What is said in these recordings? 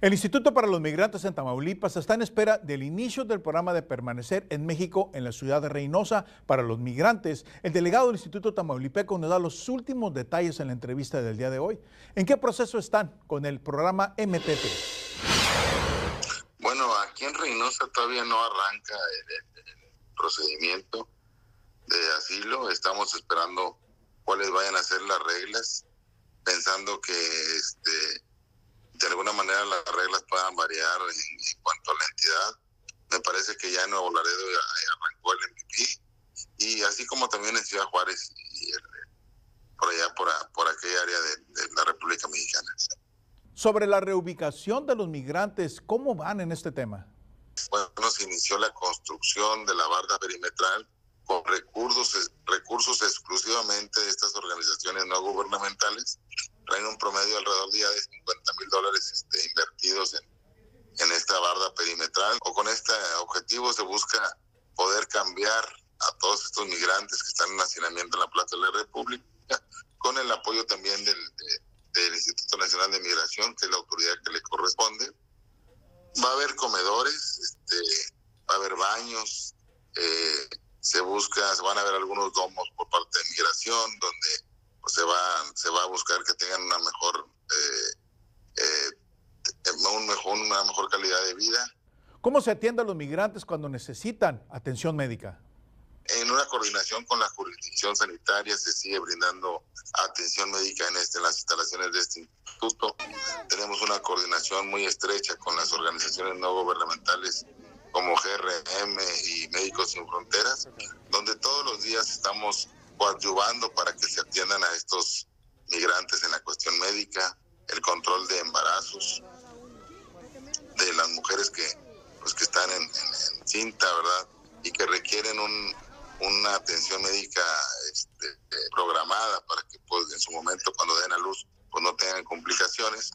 El Instituto para los Migrantes en Tamaulipas está en espera del inicio del programa de permanecer en México en la ciudad de Reynosa para los migrantes. El delegado del Instituto Tamaulipeco nos da los últimos detalles en la entrevista del día de hoy. ¿En qué proceso están con el programa MPP? Bueno, aquí en Reynosa todavía no arranca el, el procedimiento de asilo. Estamos esperando cuáles vayan a ser las reglas, pensando que este de alguna manera las reglas puedan variar en, cuanto a la entidad. Me parece que ya en Nuevo Laredo arrancó el MVP y así como también en Ciudad Juárez y por allá, por, por aquella área de, de la República Mexicana. Sobre la reubicación de los migrantes, ¿cómo van en este tema? Bueno, se inició la construcción de la barda perimetral con recursos, recursos exclusivamente de estas organizaciones no gubernamentales traen un promedio alrededor de 50 mil dólares este, invertidos en, en esta barda perimetral. O con este objetivo se busca poder cambiar a todos estos migrantes que están en hacinamiento en la Plaza de la República, con el apoyo también del, de, del Instituto Nacional de Migración, que es la autoridad que le corresponde. Va a haber comedores, este, va a haber baños, eh, se busca, se van a ver algunos domos por parte de migración, donde pues, se va se va a buscar que tengan una mejor eh, un mejor una mejor calidad de vida. ¿Cómo se atiende a los migrantes cuando necesitan atención médica? En una coordinación con la jurisdicción sanitaria se sigue brindando atención médica en, este, en las instalaciones de este instituto. Tenemos una coordinación muy estrecha con las organizaciones no gubernamentales como GRM y Médicos Sin Fronteras, donde todos los días estamos coadyuvando para que se atiendan a estos migrantes en la cuestión médica, el control de embarazos, que, pues, que están en, cinta, ¿verdad? Y que requieren un, una atención médica este, programada para que pues, en su momento cuando den a luz pues no tengan complicaciones.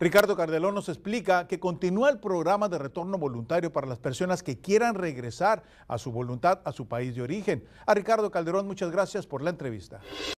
Ricardo Cardelón nos explica que continúa el programa de retorno voluntario para las personas que quieran regresar a su voluntad a su país de origen. A Ricardo Calderón, muchas gracias por la entrevista.